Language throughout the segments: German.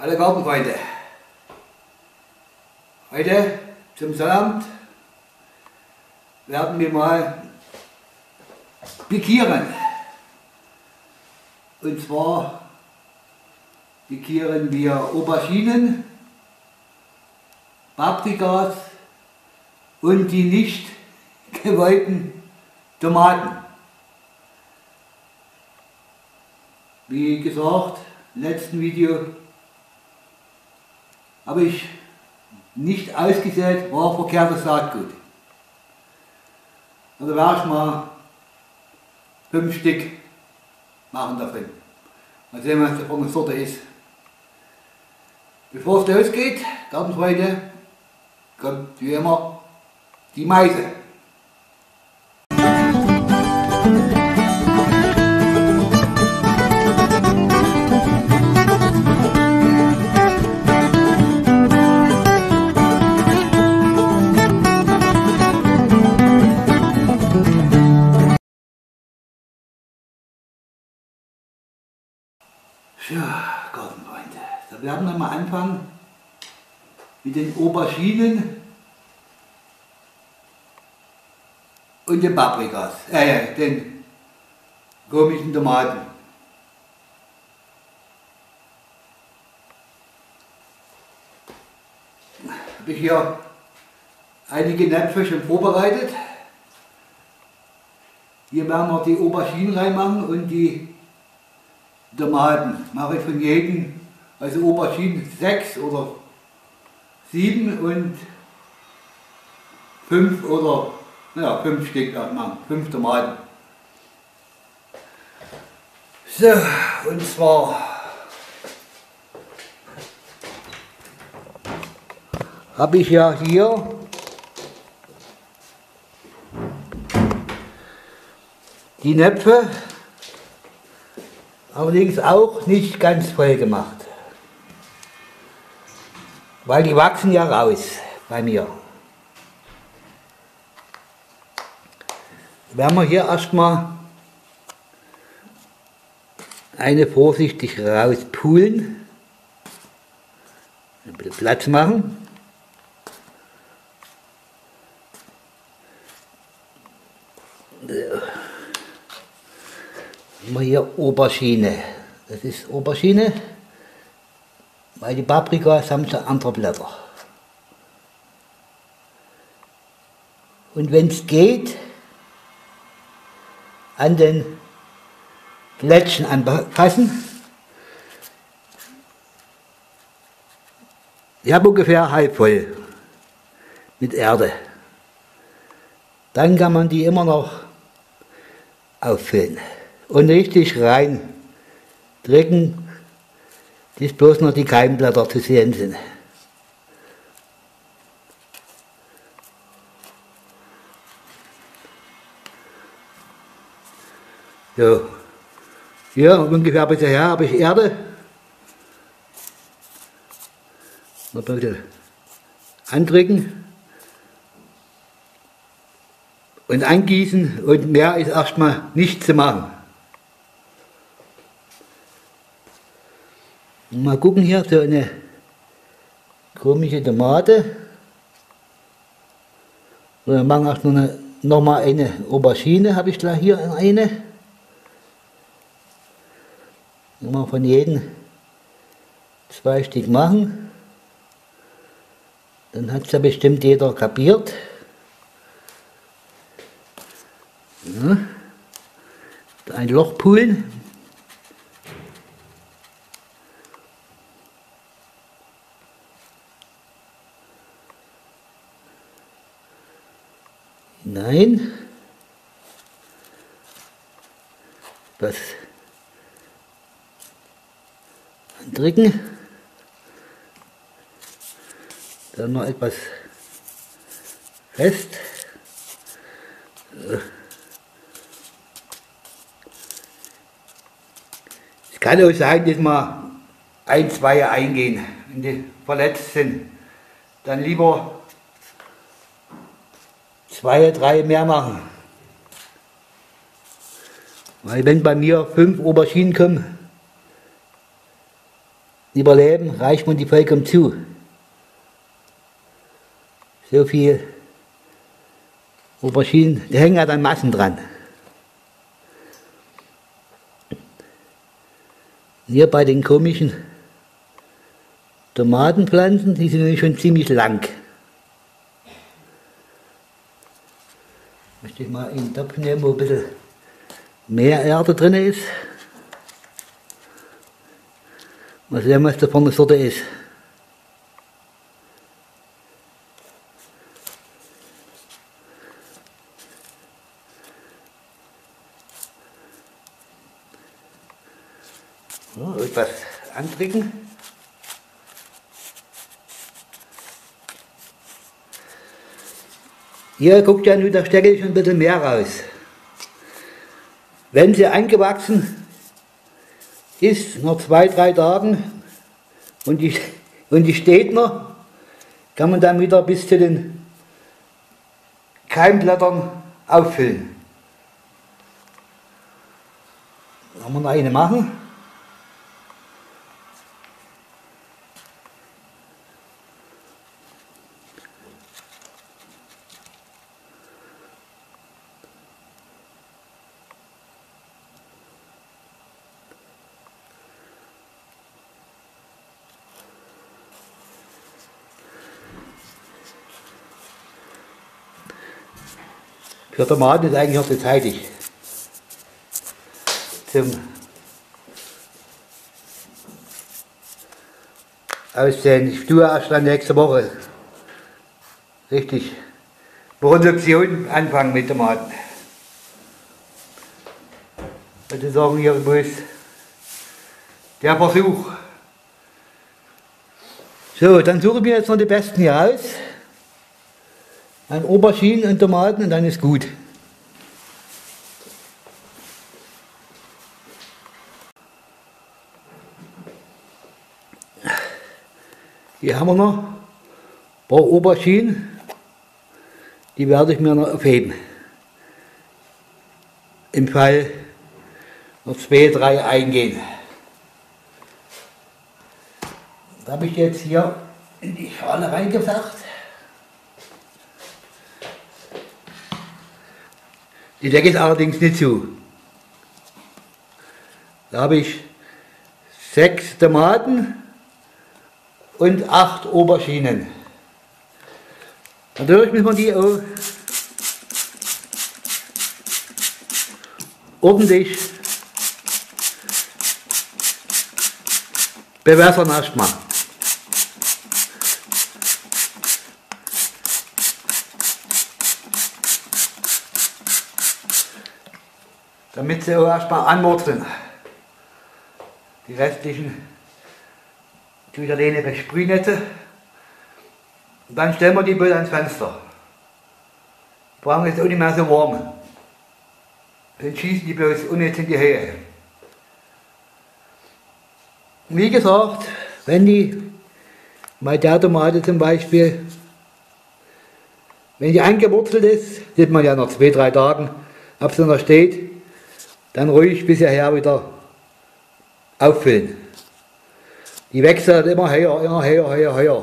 Alle Gartenfreunde. Heute zum Sonnabend werden wir mal pikieren. Und zwar pikieren wir Auberginen, Paprikas und die nicht gewollten Tomaten. Wie gesagt, im letzten Video habe ich nicht ausgesät, war verkehrtes Saatgut. Und da werde ich mal fünf Stück machen davon. Mal sehen, was davon eine Sorte ist. Bevor es losgeht, Gartenfreunde, kommt wie immer die Meise. Werden wir mal anfangen mit den Auberginen und den Paprikas, äh, den komischen Tomaten. Habe ich hier einige Näpfe schon vorbereitet. Hier werden wir die Auberginen reinmachen und die Tomaten. Mache ich von jedem, also Auberginen sechs oder sieben und fünf oder ja, fünf Stück machen, fünf Tomaten. So, und zwar habe ich ja hier die Näpfe allerdings auch nicht ganz voll gemacht. Weil die wachsen ja raus bei mir. Werden wir hier erstmal eine vorsichtig rauspulen. Ein bisschen Platz machen. Haben hier Aubergine. Das ist Aubergine, weil die Paprikas haben schon andere Blätter. Und wenn es geht, an den Blättchen anfassen. Ich habe ungefähr halb voll mit Erde. Dann kann man die immer noch auffüllen und richtig rein drücken, bis bloß noch die Keimblätter zu sehen sind. So, hier ungefähr bis hierher habe ich Erde. Noch ein bisschen andrücken und angießen und mehr ist erstmal nicht zu machen. Mal gucken hier, so eine komische Tomate. Und dann machen wir noch, eine, noch mal eine Aubergine, habe ich gleich hier eine. Mal von jedem zwei Stück machen. Dann hat es ja bestimmt jeder kapiert. Ja. Ein Loch pullen. Nein. Was andrücken. Dann noch etwas fest. Es kann auch sein, dass wir ein, zwei eingehen, wenn die verletzt sind. Dann lieber zwei, drei mehr machen. Weil wenn bei mir fünf Auberginen kommen, überleben, reicht man die vollkommen zu. So viel Auberginen, da hängen ja dann Massen dran. Hier bei den komischen Tomatenpflanzen, die sind schon ziemlich lang. Möchte ich mal in den Topf nehmen, wo ein bisschen mehr Erde drin ist. Mal sehen, was da vorne Sorte ist. So, etwas antrinken. Hier guckt ja nur der Steckel schon ein bisschen mehr raus. Wenn sie angewachsen ist, nach zwei, drei Tagen, und die, und die steht noch, kann man dann wieder bis zu den Keimblättern auffüllen. Kann man noch eine machen. Für Tomaten ist eigentlich zu zeitig. Zum Aussehen. Ich tue erst dann nächste Woche richtig Produktion anfangen mit Tomaten. Würde sagen, hier ist der Versuch. So, dann suche ich mir jetzt noch die besten hier aus an Auberginen und Tomaten und dann ist gut. Hier haben wir noch ein paar Auberginen, die werde ich mir noch aufheben. Im Fall noch zwei, drei eingehen. Da habe ich jetzt hier in die Schale reingebracht. Die Decke ist allerdings nicht zu. Da habe ich sechs Tomaten und acht Auberginen. Natürlich müssen wir die auch ordentlich bewässern erstmal. Damit sie auch erstmal anwurzeln. Die restlichen tue ich alleine bei Sprühnetze. Und dann stellen wir die Bilder ans Fenster. Die brauchen jetzt auch nicht mehr so warm. Dann schießen die bloß unnütz in die Höhe. Wie gesagt, wenn die, bei der Tomate zum Beispiel, wenn die eingewurzelt ist, sieht man ja nach zwei, drei Tagen, ob sie noch steht, dann ruhig bis hierher wieder auffüllen. Die wechseln halt immer höher, immer höher, höher, höher.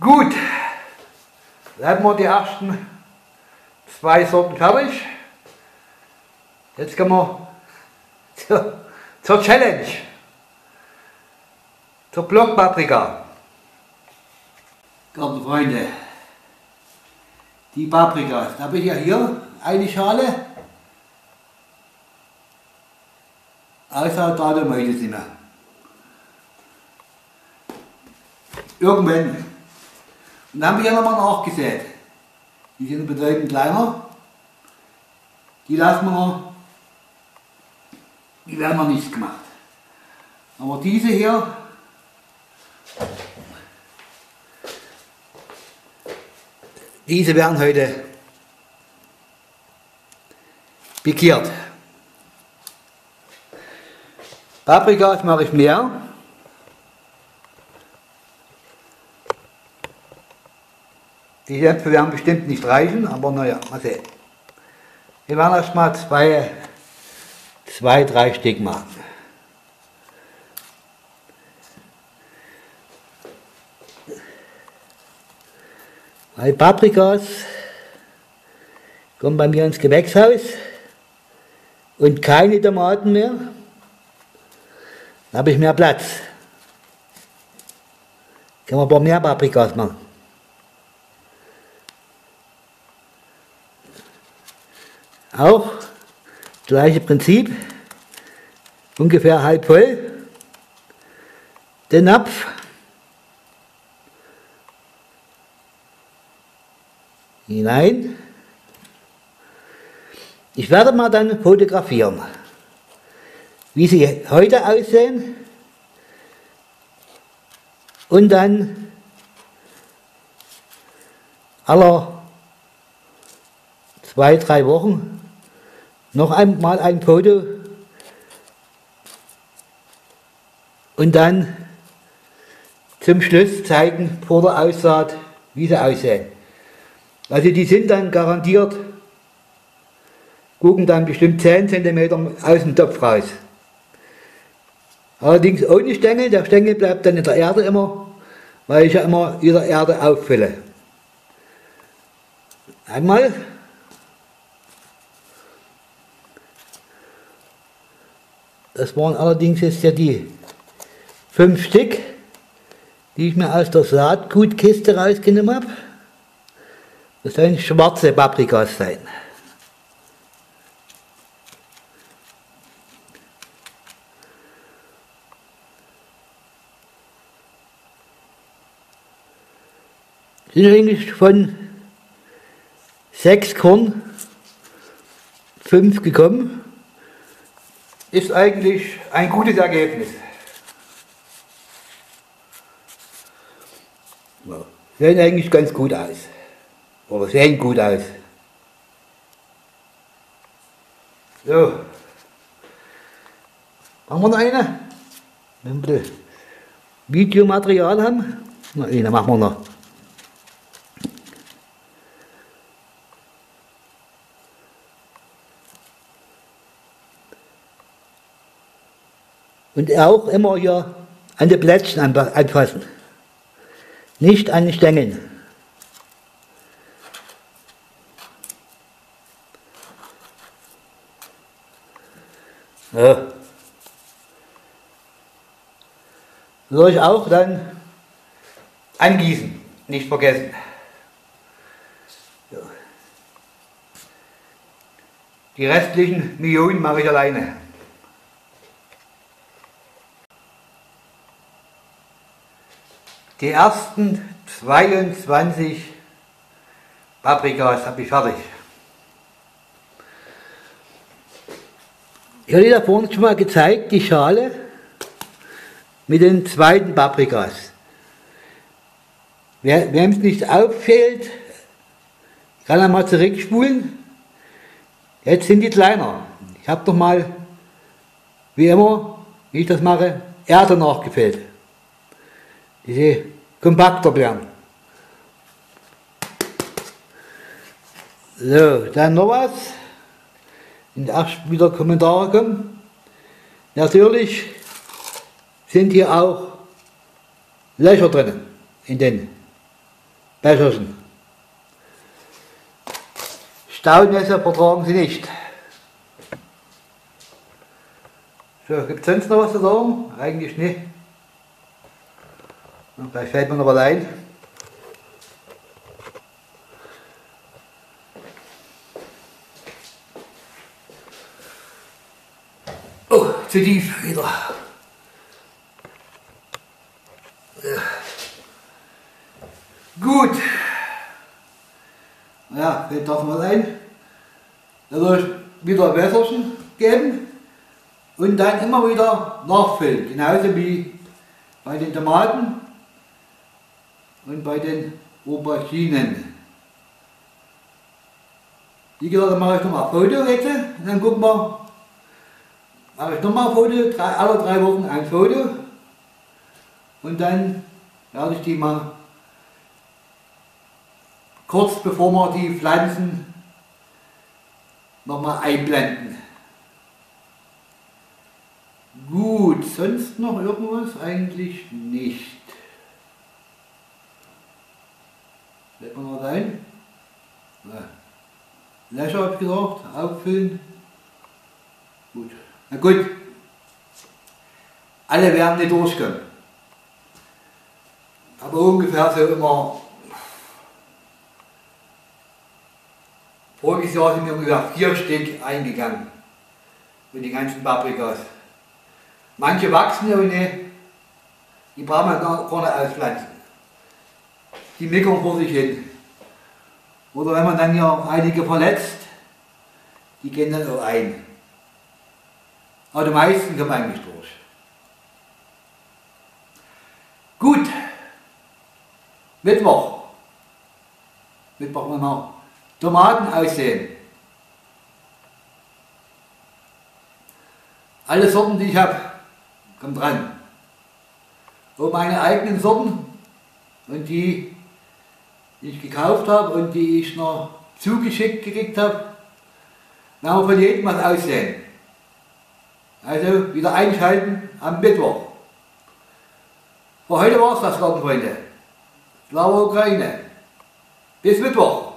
Gut, dann haben wir die ersten zwei Sorten fertig. Jetzt kommen wir zur, zur Challenge, zur Blockpaprika. Gartenfreunde, die Paprika. Da habe ich ja hier eine Schale. Außer da möchte ich sie mehr. Irgendwann. Und dann habe ich ja nochmal nachgesät. Die sind bedeutend kleiner. Die lassen wir noch. Die werden noch nicht gemacht. Aber diese hier, Diese werden heute pikiert. Paprika mache ich mehr. Die Äpfel werden bestimmt nicht reichen, aber naja, mal sehen. Wir werden erstmal zwei, zwei, drei Stück machen. Weil Paprikas kommen bei mir ins Gewächshaus und keine Tomaten mehr, dann habe ich mehr Platz. Können wir ein paar mehr Paprikas machen. Auch gleiche Prinzip, ungefähr halb voll, den Napf. Hinein. Ich werde mal dann fotografieren, wie sie heute aussehen und dann aller zwei, drei Wochen noch einmal ein Foto und dann zum Schluss zeigen vor der Aussaat, wie sie aussehen. Also die sind dann garantiert, gucken dann bestimmt 10 cm aus dem Topf raus. Allerdings ohne Stängel, der Stängel bleibt dann in der Erde immer, weil ich ja immer wieder Erde auffülle. Einmal Das waren allerdings jetzt ja die fünf Stück, die ich mir aus der Saatgutkiste rausgenommen habe. Das sollen schwarze Paprikas sein. Eigentlich von sechs Korn fünf gekommen ist eigentlich ein gutes Ergebnis. Sehen eigentlich ganz gut aus. Oder sehen gut aus. So. Machen wir noch eine? Wenn wir Videomaterial haben. Na, eine machen wir noch. Und auch immer hier an die Plätzchen anfassen. Nicht an den Stängeln. Ja. Soll ich auch dann angießen, nicht vergessen. Ja. Die restlichen Millionen mache ich alleine. Die ersten 22 Paprikas habe ich fertig. Ich habe dir da vorne schon mal gezeigt, die Schale mit den zweiten Paprikas. Wer, es nicht auffällt, kann er mal zurückspulen. Jetzt sind die kleiner. Ich habe doch mal, wie immer, wie ich das mache, Erde nachgefüllt diese kompakter werden. So, dann noch was. Und erst wieder Kommentare kommen. Natürlich sind hier auch Löcher drin in den Becherchen. Staunässe vertragen sie nicht. So, gibt es sonst noch was zu sagen? Eigentlich nicht. Vielleicht fällt mir noch was ein. Zu tief wieder. Ja. Gut. Ja, fällt doch mal ein. Dadurch wieder Wässerchen geben und dann immer wieder nachfüllen. Genauso wie bei den Tomaten und bei den Auberginen. Wie gesagt, dann mache ich nochmal Foto jetzt und dann gucken wir, mache ich nochmal ein Foto, drei, alle drei Wochen ein Foto und dann werde ich die mal kurz bevor wir die Pflanzen nochmal einblenden. Gut, sonst noch irgendwas? Eigentlich nicht. Fällt mir noch ein? Ja. Löcher habe ich gesagt, auffüllen. Gut. Na gut. Alle werden nicht durchkommen. Aber ungefähr so immer. Voriges Jahr sind mir ungefähr vier Stück eingegangen. Mit den ganzen Paprikas. Manche wachsen ja nicht. Die brauchen wir gar nicht auspflanzen. Die meckern vor sich hin. Oder wenn man dann ja einige verletzt, die gehen dann auch ein. Aber die meisten kommen eigentlich durch. Gut. Mittwoch. Mittwoch mal noch. Tomaten aussehen. Alle Sorten, die ich habe, kommen dran. Und meine eigenen Sorten und die, die ich gekauft habe und die ich noch zugeschickt gekriegt habe, werden wir von jedem was aussehen. Also wieder einschalten am Mittwoch. Für heute war es das, Gartenfreunde. Slava Ukraine. Bis Mittwoch.